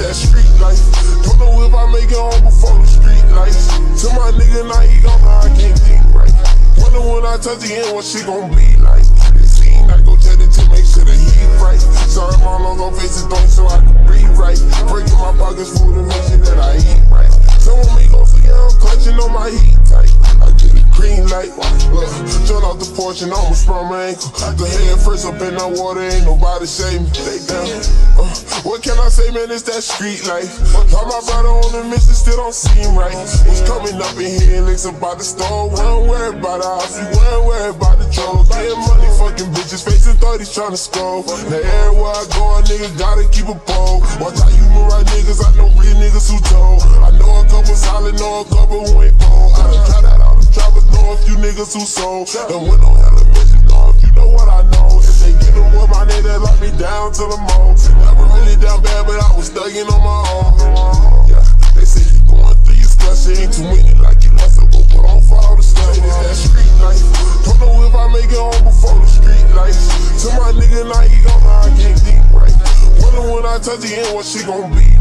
that street life. Don't know if I make it home before the streetlights. To my nigga, now he gone, I can't think right. Wonder when I touch the end, what she gon' be like. To sure that I eat right. Some of me go for I'm clutching on my heat tight. I get a green light. Look, jump off the porch and almost sprained my ankle. The head first up in the water, ain't nobody save me. They down. Uh, what can I say, man? It's that street life. Got my brother on the mission, still don't seem right. Was coming up in here, links about the store. Wasn't worried about the house, you wasn't worried about fucking bitches, facing 30s trying to score. Now everywhere I go, a nigga gotta keep a pole. Watch how you right niggas, I know real niggas who told. I know a couple solid, know a couple who ain't cold. I done tried out all the droppers, know a few niggas who sold. And went on hella mission, know if you know what I know. If they get them with my they lock me down to the most. Never really down bad, but I was thugging on my own. I touch the end, what shit gon' be